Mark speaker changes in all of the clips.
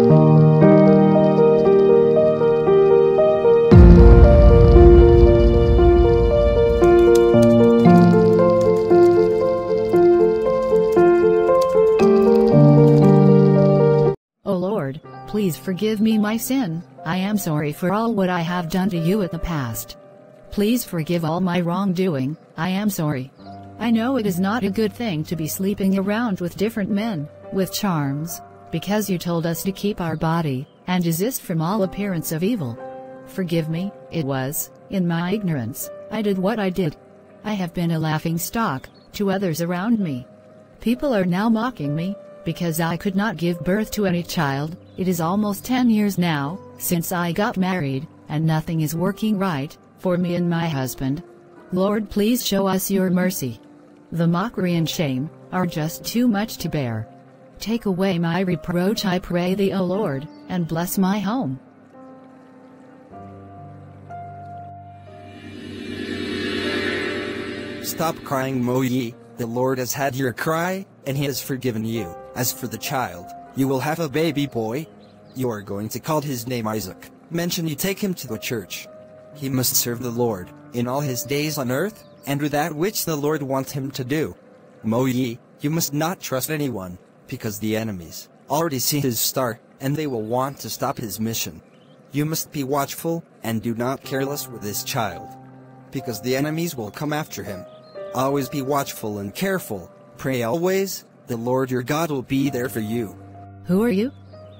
Speaker 1: Oh please forgive me my sin, I am sorry for all what I have done to you in the past. Please forgive all my wrongdoing, I am sorry. I know it is not a good thing to be sleeping around with different men, with charms, because you told us to keep our body, and desist from all appearance of evil. Forgive me, it was, in my ignorance, I did what I did. I have been a laughing stock, to others around me. People are now mocking me, because I could not give birth to any child, it is almost 10 years now, since I got married, and nothing is working right, for me and my husband. Lord please show us your mercy. The mockery and shame, are just too much to bear. Take away my reproach I pray thee O Lord, and bless my home.
Speaker 2: Stop crying Mo the Lord has had your cry, and he has forgiven you. As for the child, you will have a baby boy. You are going to call his name Isaac. Mention you take him to the church. He must serve the Lord, in all his days on earth, and do that which the Lord wants him to do. Mo you must not trust anyone, because the enemies already see his star, and they will want to stop his mission. You must be watchful, and do not careless with this child, because the enemies will come after him. Always be watchful and careful, pray always, the Lord your God will be there for you.
Speaker 1: Who are you?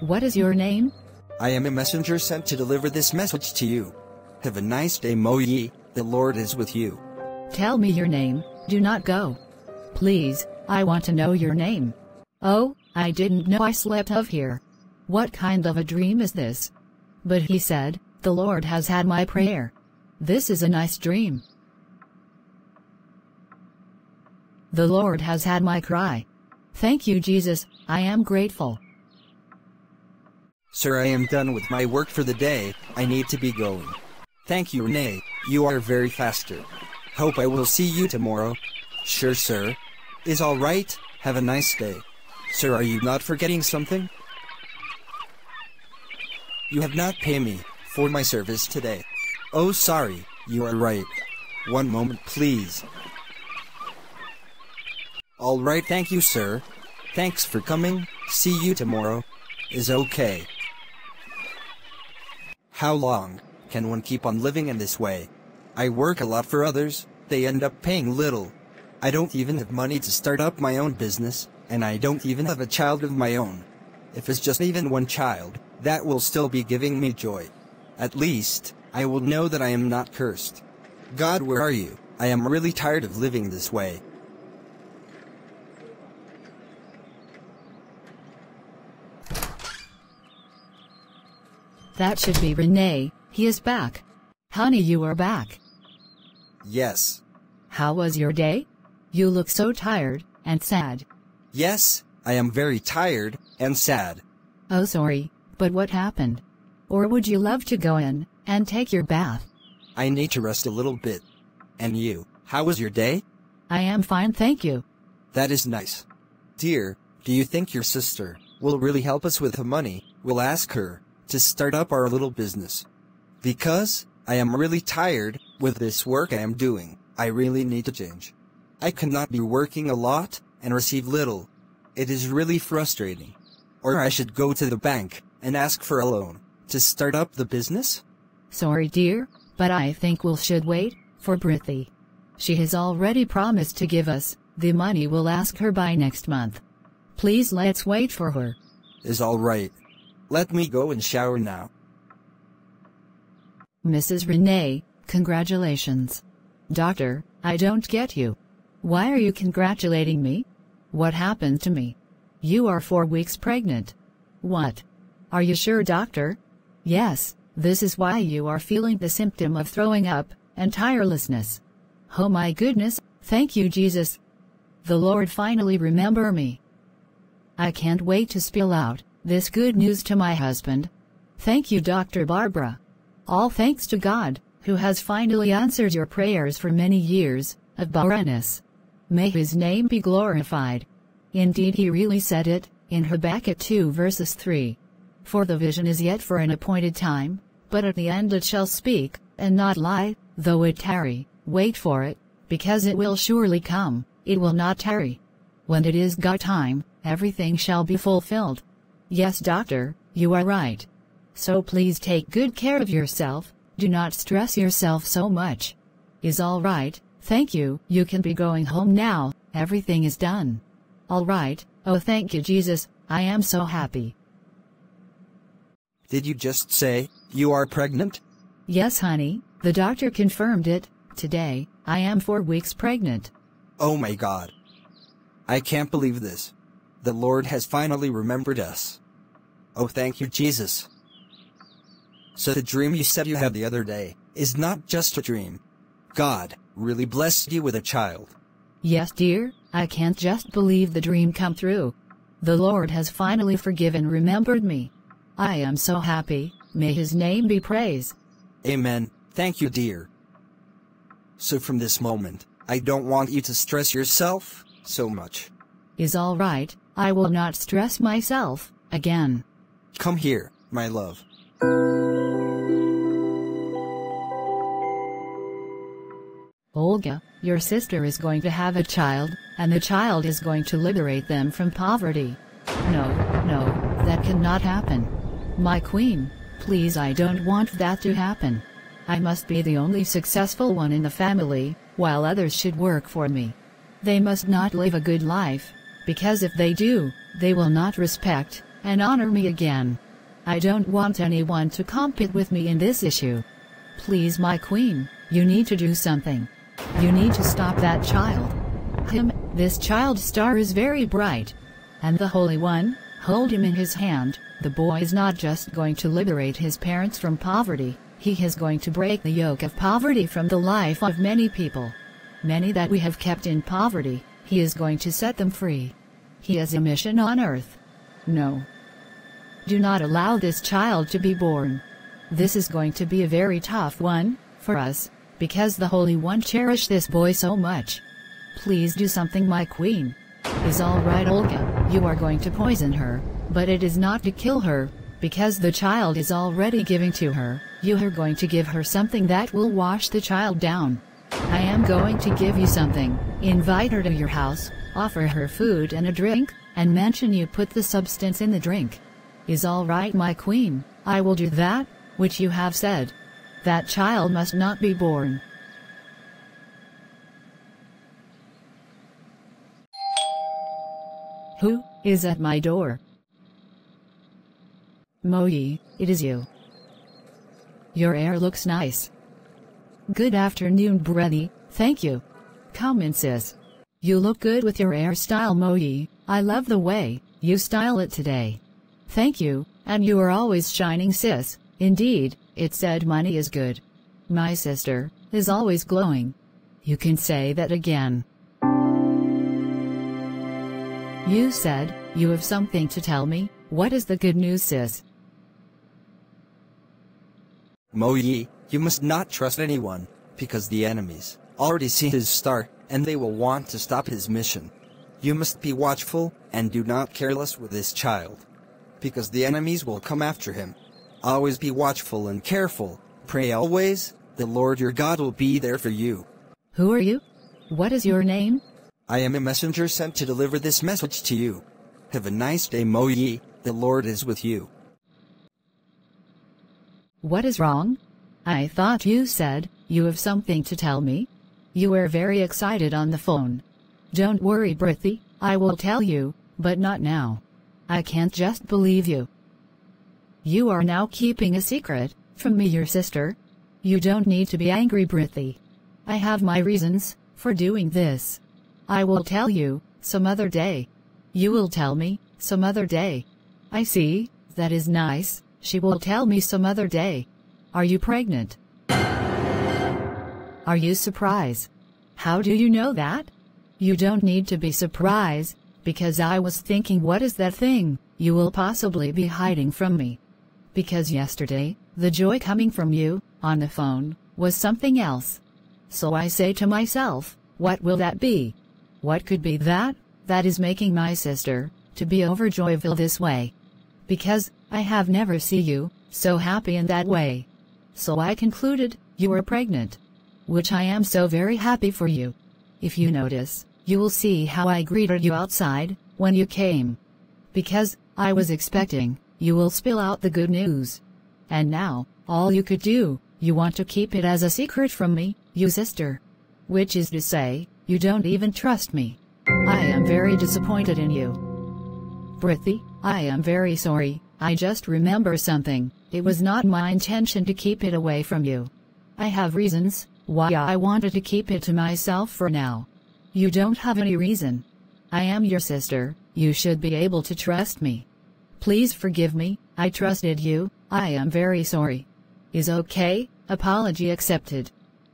Speaker 1: What is your name?
Speaker 2: I am a messenger sent to deliver this message to you. Have a nice day Mo Yi, the Lord is with you.
Speaker 1: Tell me your name, do not go. Please, I want to know your name. Oh, I didn't know I slept of here. What kind of a dream is this? But he said, the Lord has had my prayer. This is a nice dream. The Lord has had my cry. Thank you Jesus, I am grateful.
Speaker 2: Sir I am done with my work for the day, I need to be going. Thank you Renee, you are very faster. Hope I will see you tomorrow. Sure sir. Is alright, have a nice day. Sir are you not forgetting something? You have not paid me, for my service today. Oh sorry, you are right. One moment please. Alright thank you sir. Thanks for coming, see you tomorrow. Is okay. How long can one keep on living in this way? I work a lot for others, they end up paying little. I don't even have money to start up my own business, and I don't even have a child of my own. If it's just even one child, that will still be giving me joy. At least, I will know that I am not cursed. God where are you? I am really tired of living this way.
Speaker 1: That should be Renee, he is back. Honey you are back.
Speaker 2: Yes.
Speaker 1: How was your day? You look so tired, and sad.
Speaker 2: Yes, I am very tired, and sad.
Speaker 1: Oh sorry, but what happened? Or would you love to go in, and take your bath?
Speaker 2: I need to rest a little bit. And you, how was your day?
Speaker 1: I am fine thank you.
Speaker 2: That is nice. Dear, do you think your sister will really help us with the money? We'll ask her to start up our little business. Because I am really tired with this work I am doing. I really need to change. I cannot be working a lot and receive little. It is really frustrating. Or I should go to the bank and ask for a loan to start up the business?
Speaker 1: Sorry dear, but I think we'll should wait for Brithy. She has already promised to give us the money we'll ask her by next month. Please let's wait for her.
Speaker 2: Is alright. Let me go and shower now.
Speaker 1: Mrs. Renee, congratulations. Doctor, I don't get you. Why are you congratulating me? What happened to me? You are four weeks pregnant. What? Are you sure doctor? Yes, this is why you are feeling the symptom of throwing up, and tirelessness. Oh my goodness, thank you Jesus. The Lord finally remember me. I can't wait to spill out this good news to my husband. Thank you Dr. Barbara. All thanks to God, who has finally answered your prayers for many years of barrenness. May his name be glorified. Indeed he really said it, in Habakkuk 2 verses 3. For the vision is yet for an appointed time, but at the end it shall speak, and not lie, though it tarry, wait for it, because it will surely come, it will not tarry. When it is God time, everything shall be fulfilled. Yes doctor, You are right. So please take good care of yourself, do not stress yourself so much. Is all right, thank you. You can be going home now, everything is done. All right, oh thank you Jesus, I am so happy.
Speaker 2: Did you just say, you are pregnant?
Speaker 1: Yes honey, the doctor confirmed it, today, I am four weeks pregnant.
Speaker 2: Oh my god. I can't believe this. The Lord has finally remembered us. Oh thank you Jesus. So the dream you said you had the other day, is not just a dream. God, really blessed you with a child.
Speaker 1: Yes dear, I can't just believe the dream come true. The Lord has finally forgiven remembered me. I am so happy, may his name be praised.
Speaker 2: Amen, thank you dear. So from this moment, I don't want you to stress yourself, so much.
Speaker 1: Is all right, I will not stress myself, again.
Speaker 2: Come here, my love.
Speaker 1: Olga, your sister is going to have a child, and the child is going to liberate them from poverty. No, no, that cannot happen. My queen, please I don't want that to happen. I must be the only successful one in the family, while others should work for me. They must not live a good life, because if they do, they will not respect and honor me again. I don't want anyone to compete with me in this issue. Please my queen, you need to do something. You need to stop that child. Him, this child star is very bright. And the Holy One, hold him in his hand, the boy is not just going to liberate his parents from poverty, he is going to break the yoke of poverty from the life of many people. Many that we have kept in poverty, he is going to set them free. He has a mission on earth. No. Do not allow this child to be born. This is going to be a very tough one, for us, because the Holy One cherished this boy so much. Please do something my queen. Is alright Olga, you are going to poison her, but it is not to kill her, because the child is already giving to her, you are going to give her something that will wash the child down. I am going to give you something, invite her to your house, offer her food and a drink, and mention you put the substance in the drink. Is alright my queen, I will do that, which you have said. That child must not be born. Who is at my door? Moyi, it is you. Your hair looks nice. Good afternoon, Brenny, thank you. Come in, sis. You look good with your hairstyle, Moyi. I love the way you style it today. Thank you, and you are always shining, sis. Indeed, it said money is good. My sister is always glowing. You can say that again. You said you have something to tell me. What is the good news, sis?
Speaker 2: Mo Yi, you must not trust anyone, because the enemies already see his star, and they will want to stop his mission. You must be watchful, and do not careless with this child, because the enemies will come after him. Always be watchful and careful, pray always, the Lord your God will be there for you.
Speaker 1: Who are you? What is your name?
Speaker 2: I am a messenger sent to deliver this message to you. Have a nice day Mo Yi, the Lord is with you.
Speaker 1: What is wrong? I thought you said, you have something to tell me? You were very excited on the phone. Don't worry Brithy, I will tell you, but not now. I can't just believe you. You are now keeping a secret, from me your sister. You don't need to be angry Brithy. I have my reasons, for doing this. I will tell you, some other day. You will tell me, some other day. I see, that is nice, she will tell me some other day. Are you pregnant? Are you surprised? How do you know that? You don't need to be surprised, because I was thinking what is that thing you will possibly be hiding from me? Because yesterday, the joy coming from you, on the phone, was something else. So I say to myself, what will that be? What could be that, that is making my sister, to be overjoyful this way? Because, I have never seen you, so happy in that way. So I concluded, you were pregnant. Which I am so very happy for you. If you notice, you will see how I greeted you outside, when you came. Because, I was expecting, you will spill out the good news. And now, all you could do, you want to keep it as a secret from me, you sister. Which is to say, you don't even trust me. I am very disappointed in you. Brithy, I am very sorry, I just remember something, it was not my intention to keep it away from you. I have reasons, why I wanted to keep it to myself for now. You don't have any reason. I am your sister, you should be able to trust me. Please forgive me, I trusted you, I am very sorry. Is okay, apology accepted.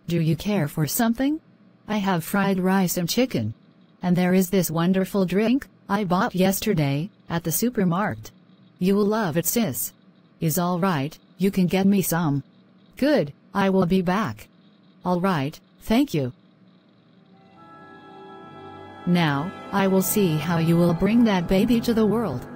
Speaker 1: Do you care for something? I have fried rice and chicken. And there is this wonderful drink, I bought yesterday, at the supermarket. You will love it sis. Is alright, you can get me some. Good, I will be back. Alright, thank you. Now, I will see how you will bring that baby to the world.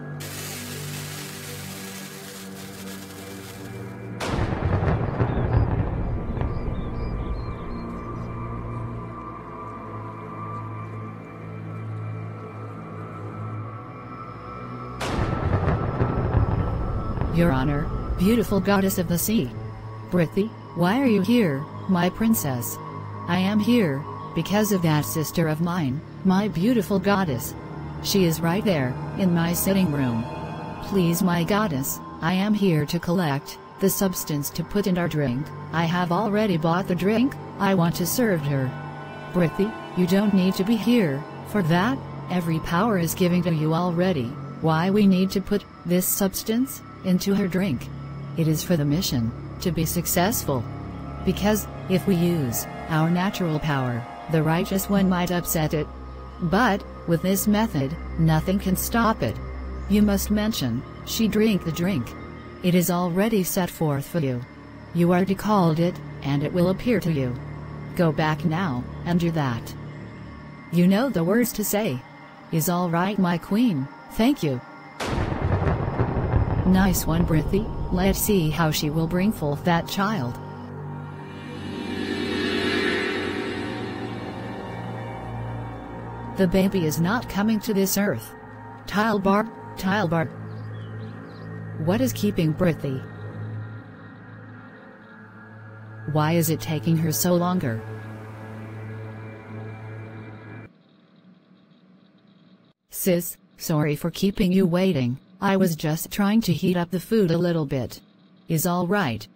Speaker 1: Your Honor, beautiful goddess of the sea. Brithy, why are you here, my princess? I am here, because of that sister of mine, my beautiful goddess. She is right there, in my sitting room. Please my goddess, I am here to collect, the substance to put in our drink, I have already bought the drink, I want to serve her. Brithy, you don't need to be here, for that, every power is given to you already, why we need to put, this substance? Into her drink. It is for the mission, to be successful. Because, if we use our natural power, the righteous one might upset it. But, with this method, nothing can stop it. You must mention, she drink the drink. It is already set forth for you. You are to call it, and it will appear to you. Go back now, and do that. You know the words to say. Is all right my queen, thank you. Nice one Brithy, let's see how she will bring forth that child. The baby is not coming to this earth. Tilebar, Tilebar. What is keeping Brithy? Why is it taking her so longer? Sis, sorry for keeping you waiting. I was just trying to heat up the food a little bit. Is all right.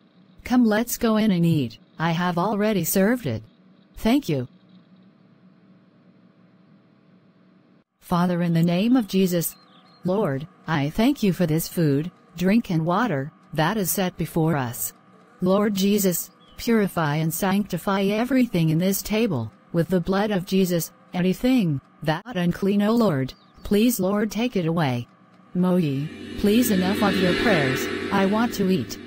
Speaker 1: Come let's go in and eat, I have already served it. Thank you. Father in the name of Jesus, Lord, I thank you for this food, drink and water, that is set before us. Lord Jesus, purify and sanctify everything in this table, with the blood of Jesus, anything, that unclean O Lord, please Lord take it away. Moyi, please enough of your prayers, I want to eat.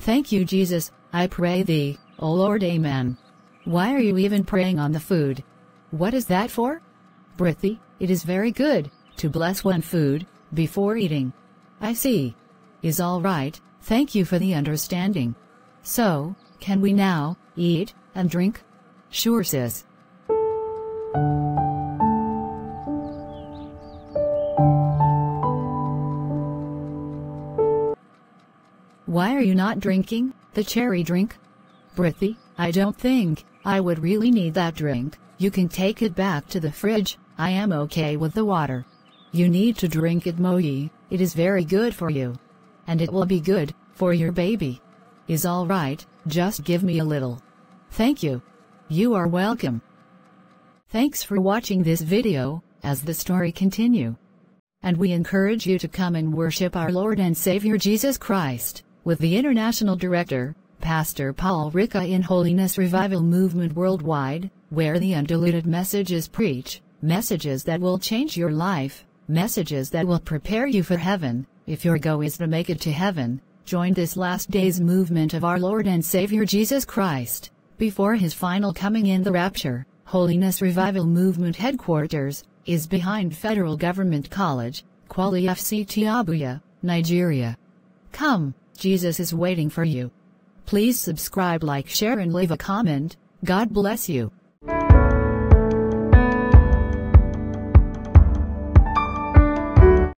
Speaker 1: Thank you Jesus, I pray thee, O Lord Amen. Why are you even praying on the food? What is that for? Brithy, it is very good, to bless one food, before eating. I see. Is all right, thank you for the understanding. So, can we now, eat, and drink? Sure sis. You not drinking the cherry drink? Brithy, I don't think I would really need that drink. You can take it back to the fridge. I am okay with the water. You need to drink it Moyi, it is very good for you. And it will be good for your baby. Is alright, just give me a little. Thank you. You are welcome. Thanks for watching this video, as the story continue. And we encourage you to come and worship our Lord and Savior Jesus Christ with the International Director, Pastor Paul Rika in Holiness Revival Movement Worldwide, where the undiluted messages preach, messages that will change your life, messages that will prepare you for heaven, if your goal is to make it to heaven, join this last days movement of our Lord and Savior Jesus Christ, before his final coming in the rapture. Holiness Revival Movement headquarters is behind Federal Government College, Kwali FCT Nigeria. Come, Jesus is waiting for you. Please subscribe like share and leave a comment. God bless you.